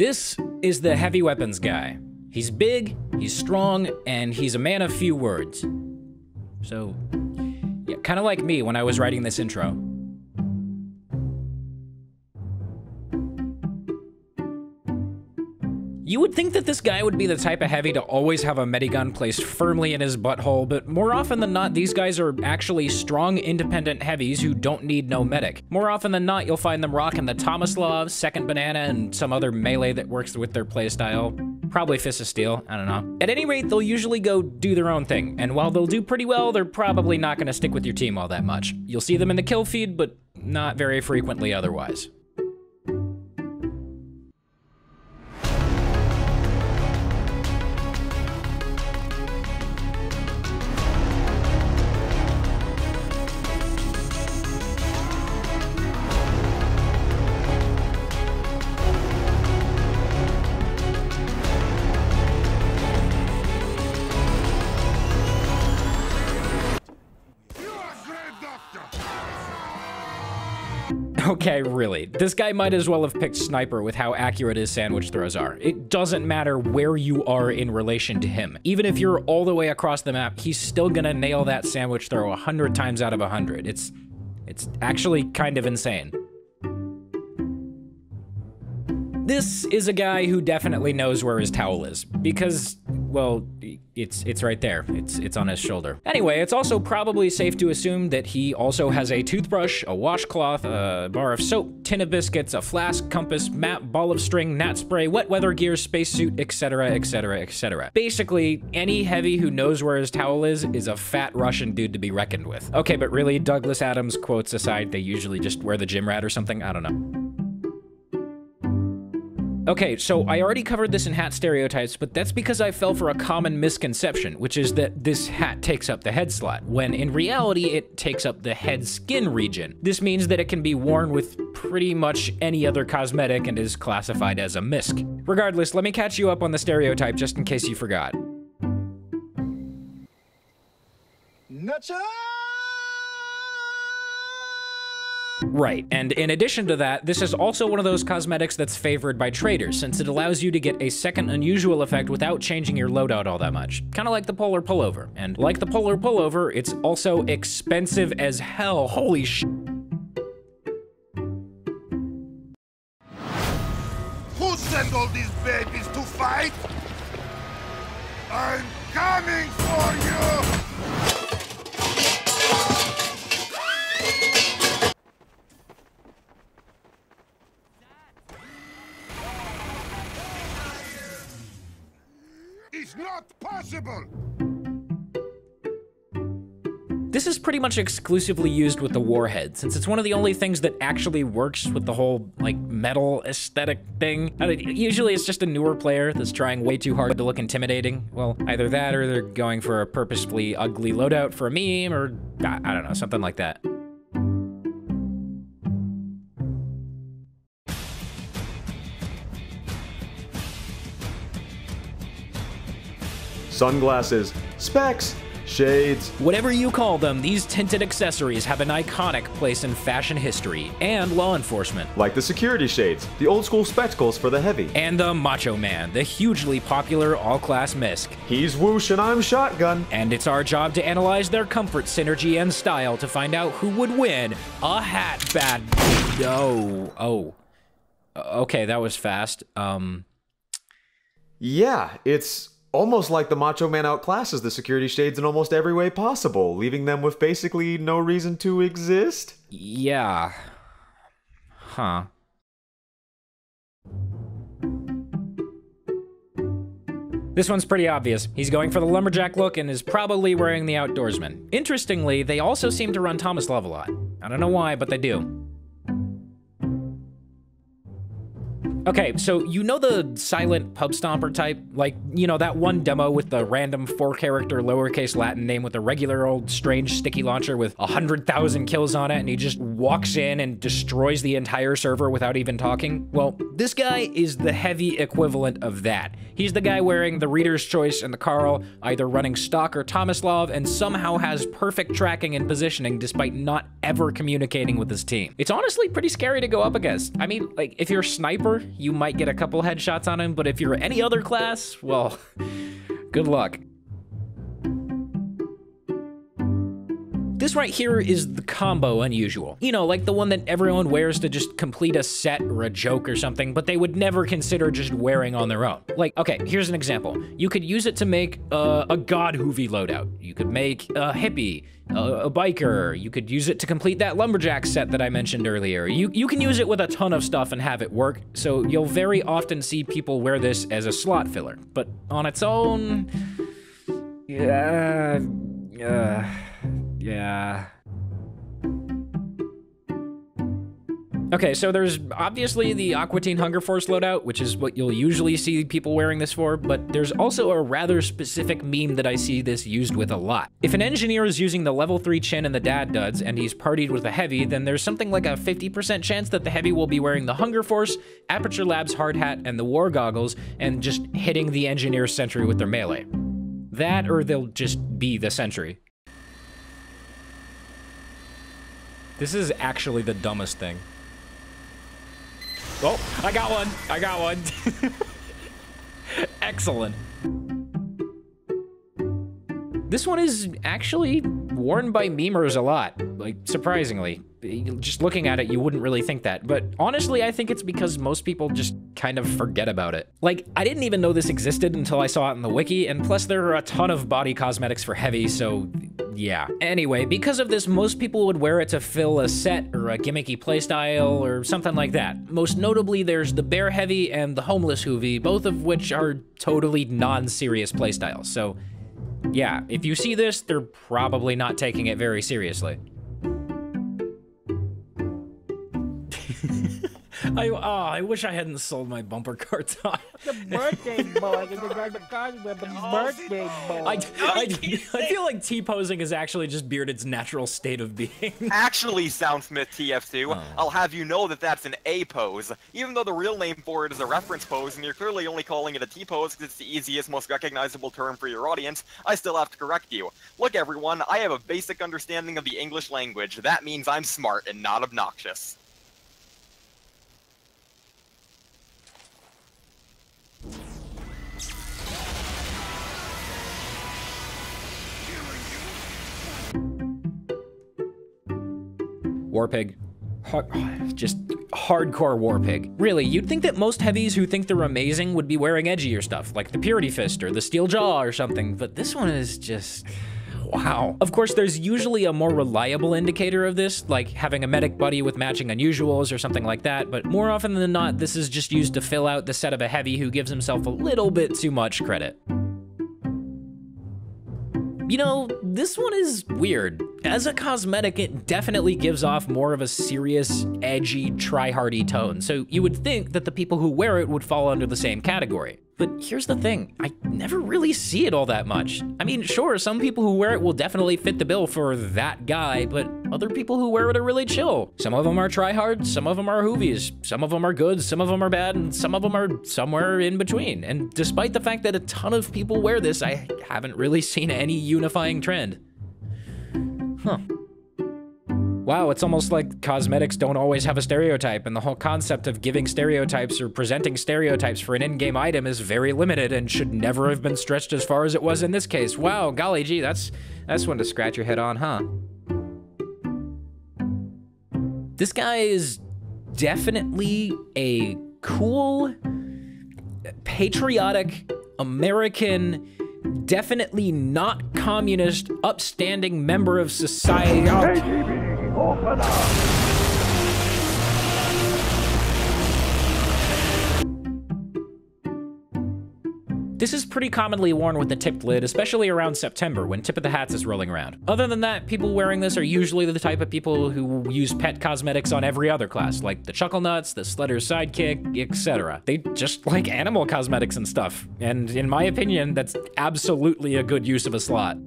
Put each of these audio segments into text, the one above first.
This is the heavy weapons guy. He's big, he's strong, and he's a man of few words. So, yeah, kind of like me when I was writing this intro. You would think that this guy would be the type of heavy to always have a medigun placed firmly in his butthole, but more often than not, these guys are actually strong, independent heavies who don't need no medic. More often than not, you'll find them rocking the Thomas Tomislav, Second Banana, and some other melee that works with their playstyle. Probably Fist of Steel, I don't know. At any rate, they'll usually go do their own thing, and while they'll do pretty well, they're probably not gonna stick with your team all that much. You'll see them in the kill feed, but not very frequently otherwise. Okay, really. This guy might as well have picked Sniper with how accurate his sandwich throws are. It doesn't matter where you are in relation to him. Even if you're all the way across the map, he's still gonna nail that sandwich throw 100 times out of 100. It's, it's actually kind of insane. This is a guy who definitely knows where his towel is, because, well, it's it's right there. It's it's on his shoulder. Anyway, it's also probably safe to assume that he also has a toothbrush, a washcloth, a bar of soap, tin of biscuits, a flask, compass, map, ball of string, gnat spray, wet weather gear, spacesuit, etc., etc., etc. Basically, any heavy who knows where his towel is is a fat Russian dude to be reckoned with. Okay, but really, Douglas Adams quotes aside, they usually just wear the gym rat or something. I don't know. Okay, so I already covered this in hat stereotypes, but that's because I fell for a common misconception, which is that this hat takes up the head slot, when in reality it takes up the head skin region. This means that it can be worn with pretty much any other cosmetic and is classified as a misc. Regardless, let me catch you up on the stereotype just in case you forgot. Right, and in addition to that, this is also one of those cosmetics that's favored by traders, since it allows you to get a second unusual effect without changing your loadout all that much. Kinda like the Polar Pullover. And like the Polar Pullover, it's also expensive as hell. Holy sh- Who sent all these babies to fight? I'm coming for you! Not possible! This is pretty much exclusively used with the Warhead, since it's one of the only things that actually works with the whole, like, metal aesthetic thing. I mean, usually it's just a newer player that's trying way too hard to look intimidating. Well, either that or they're going for a purposefully ugly loadout for a meme, or I, I don't know, something like that. Sunglasses, specs, shades. Whatever you call them, these tinted accessories have an iconic place in fashion history and law enforcement. Like the security shades, the old school spectacles for the heavy. And the Macho Man, the hugely popular all-class misc. He's whoosh and I'm shotgun. And it's our job to analyze their comfort, synergy, and style to find out who would win a hat bad. No. Oh. Okay, that was fast. Um. Yeah, it's almost like the Macho Man outclasses the security shades in almost every way possible, leaving them with basically no reason to exist. Yeah. Huh. This one's pretty obvious. He's going for the lumberjack look and is probably wearing the outdoorsman. Interestingly, they also seem to run Tomislav a lot. I don't know why, but they do. Okay, so you know the silent pub stomper type? Like, you know, that one demo with the random four character lowercase Latin name with a regular old strange sticky launcher with 100,000 kills on it, and he just walks in and destroys the entire server without even talking? Well, this guy is the heavy equivalent of that. He's the guy wearing the Reader's Choice and the Carl, either running stock or Tomislav, and somehow has perfect tracking and positioning despite not ever communicating with his team. It's honestly pretty scary to go up against. I mean, like, if you're a Sniper you might get a couple headshots on him, but if you're any other class, well, good luck. This right here is the combo unusual. You know, like the one that everyone wears to just complete a set or a joke or something, but they would never consider just wearing on their own. Like, okay, here's an example. You could use it to make uh, a god hoovy loadout. You could make a hippie, a, a, biker. You could use it to complete that lumberjack set that I mentioned earlier. You, you can use it with a ton of stuff and have it work, so you'll very often see people wear this as a slot filler. But on its own, yeah, uh, yeah. Okay, so there's obviously the Aqua Teen Hunger Force loadout, which is what you'll usually see people wearing this for, but there's also a rather specific meme that I see this used with a lot. If an engineer is using the level 3 chin and the dad duds, and he's partied with a heavy, then there's something like a 50% chance that the heavy will be wearing the Hunger Force, Aperture Labs hard hat, and the war goggles, and just hitting the engineer's sentry with their melee. That, or they'll just be the sentry. This is actually the dumbest thing. Oh, I got one. I got one. Excellent. This one is actually worn by memers a lot, like surprisingly. Just looking at it, you wouldn't really think that. But honestly, I think it's because most people just kind of forget about it. Like, I didn't even know this existed until I saw it in the wiki, and plus there are a ton of body cosmetics for heavy, so yeah. Anyway, because of this, most people would wear it to fill a set or a gimmicky playstyle or something like that. Most notably, there's the Bear Heavy and the Homeless Hoovy, both of which are totally non-serious playstyles, so yeah, if you see this, they're probably not taking it very seriously. I oh, I wish I hadn't sold my bumper car time. the birthday boy, the birthday boy. I, oh, oh, I, I feel like T-posing is actually just Bearded's natural state of being. Actually, Soundsmith TF2, oh. I'll have you know that that's an A pose. Even though the real name for it is a reference pose, and you're clearly only calling it a T-pose because it's the easiest, most recognizable term for your audience, I still have to correct you. Look, everyone, I have a basic understanding of the English language. That means I'm smart and not obnoxious. Warpig. just hardcore Warpig. Really, you'd think that most heavies who think they're amazing would be wearing edgier stuff, like the Purity Fist or the Steel Jaw or something, but this one is just... Wow. Of course, there's usually a more reliable indicator of this, like having a medic buddy with matching unusuals or something like that, but more often than not, this is just used to fill out the set of a heavy who gives himself a little bit too much credit. You know, this one is weird. As a cosmetic, it definitely gives off more of a serious, edgy, try-hardy tone, so you would think that the people who wear it would fall under the same category. But here's the thing, I never really see it all that much. I mean, sure, some people who wear it will definitely fit the bill for that guy, but other people who wear it are really chill. Some of them are tryhard, some of them are hoovies, some of them are good, some of them are bad, and some of them are somewhere in between. And despite the fact that a ton of people wear this, I haven't really seen any unifying trend. Huh. Wow, it's almost like cosmetics don't always have a stereotype, and the whole concept of giving stereotypes or presenting stereotypes for an in-game item is very limited and should never have been stretched as far as it was in this case. Wow, golly gee, that's that's one to scratch your head on, huh? This guy is definitely a cool, patriotic, American, definitely not communist, upstanding member of society. Open up! This is pretty commonly worn with the tipped lid, especially around September when Tip of the Hats is rolling around. Other than that, people wearing this are usually the type of people who use pet cosmetics on every other class, like the Chuckle Nuts, the Sledder's Sidekick, etc. They just like animal cosmetics and stuff, and in my opinion, that's absolutely a good use of a slot.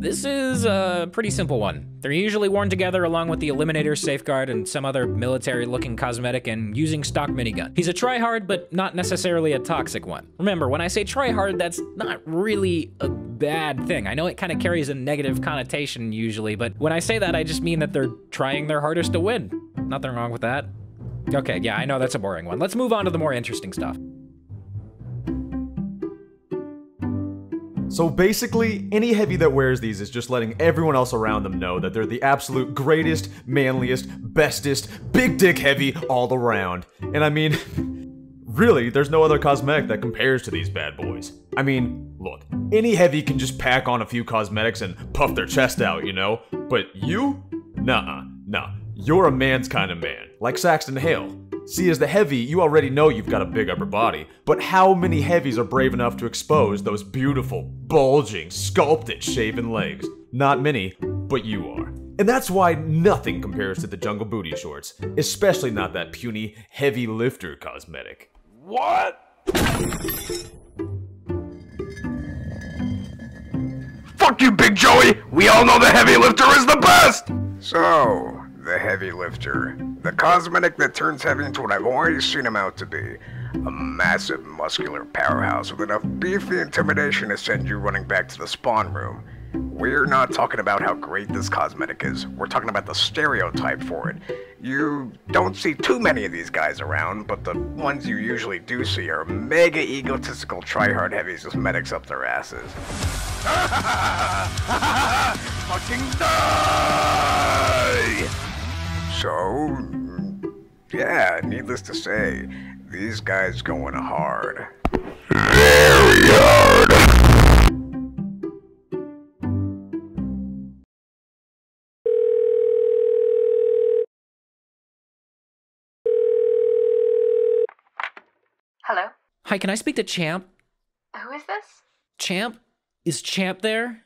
This is a pretty simple one. They're usually worn together along with the Eliminator, Safeguard, and some other military-looking cosmetic and using stock minigun. He's a tryhard, but not necessarily a toxic one. Remember, when I say tryhard, that's not really a bad thing. I know it kind of carries a negative connotation usually, but when I say that, I just mean that they're trying their hardest to win. Nothing wrong with that. Okay, yeah, I know that's a boring one. Let's move on to the more interesting stuff. So basically, any heavy that wears these is just letting everyone else around them know that they're the absolute greatest, manliest, bestest, big dick heavy all around. And I mean, really, there's no other cosmetic that compares to these bad boys. I mean, look, any heavy can just pack on a few cosmetics and puff their chest out, you know? But you? Nuh-uh, nah. You're a man's kind of man, like Saxton Hale. See, as the heavy, you already know you've got a big upper body, but how many heavies are brave enough to expose those beautiful, bulging, sculpted, shaven legs? Not many, but you are. And that's why nothing compares to the jungle booty shorts, especially not that puny, heavy lifter cosmetic. What? Fuck you, Big Joey! We all know the heavy lifter is the best! So, the heavy lifter. The cosmetic that turns heavy into what I've always seen him out to be. A massive muscular powerhouse with enough beefy intimidation to send you running back to the spawn room. We're not talking about how great this cosmetic is, we're talking about the stereotype for it. You don't see too many of these guys around, but the ones you usually do see are mega egotistical tryhard heavies with medics up their asses. Fucking die! So, yeah, needless to say, these guys going hard. Very hard! Hello? Hi, can I speak to Champ? Who is this? Champ? Is Champ there?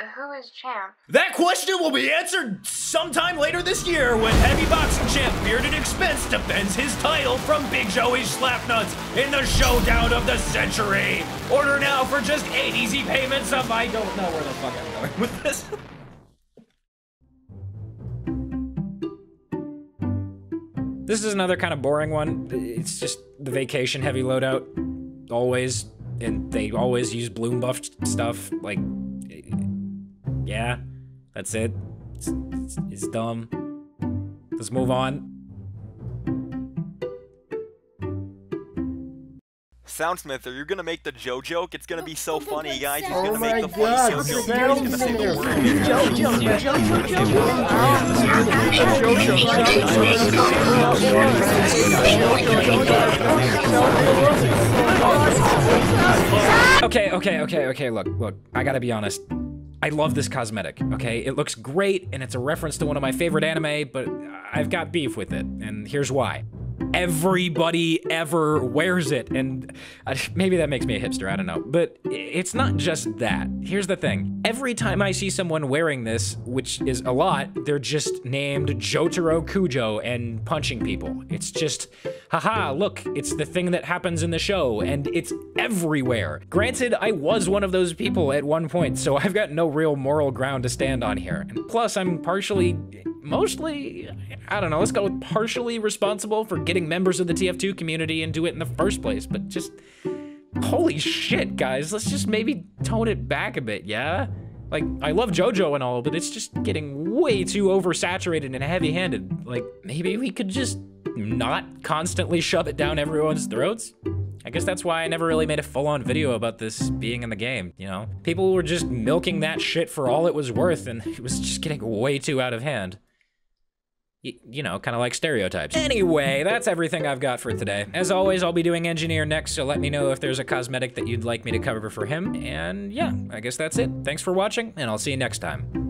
Who is Champ? That question will be answered sometime later this year when heavy boxing champ Bearded Expense defends his title from Big Joey's Slapnuts in the showdown of the century. Order now for just eight easy payments of I don't know where the fuck I'm going with this. This is another kind of boring one. It's just the vacation heavy loadout. Always. And they always use bloom buff stuff. Like, yeah, that's it. It's, it's, it's dumb. Let's move on. Soundsmith, are you gonna make the Joe joke? It's gonna be so funny, guys. He's Oh gonna my make the funny God, Joe joke. He's Soundsmith. gonna say the word. Joe, Joe, Joe, Okay, okay, okay, okay, look, look, I gotta be honest. I love this cosmetic, okay? It looks great, and it's a reference to one of my favorite anime, but I've got beef with it, and here's why. Everybody ever wears it, and uh, maybe that makes me a hipster, I don't know. But it's not just that. Here's the thing. Every time I see someone wearing this, which is a lot, they're just named Jotaro Kujo and punching people. It's just, haha, look, it's the thing that happens in the show, and it's everywhere. Granted, I was one of those people at one point, so I've got no real moral ground to stand on here. And plus, I'm partially, mostly, I don't know, let's go with partially responsible for getting members of the TF2 community into it in the first place, but just, holy shit, guys, let's just maybe tone it back a bit, yeah? Like, I love JoJo and all, but it's just getting way too oversaturated and heavy handed. Like, maybe we could just not constantly shove it down everyone's throats? I guess that's why I never really made a full on video about this being in the game, you know? People were just milking that shit for all it was worth, and it was just getting way too out of hand. You know, kind of like stereotypes. Anyway, that's everything I've got for today. As always, I'll be doing Engineer next, so let me know if there's a cosmetic that you'd like me to cover for him. And yeah, I guess that's it. Thanks for watching, and I'll see you next time.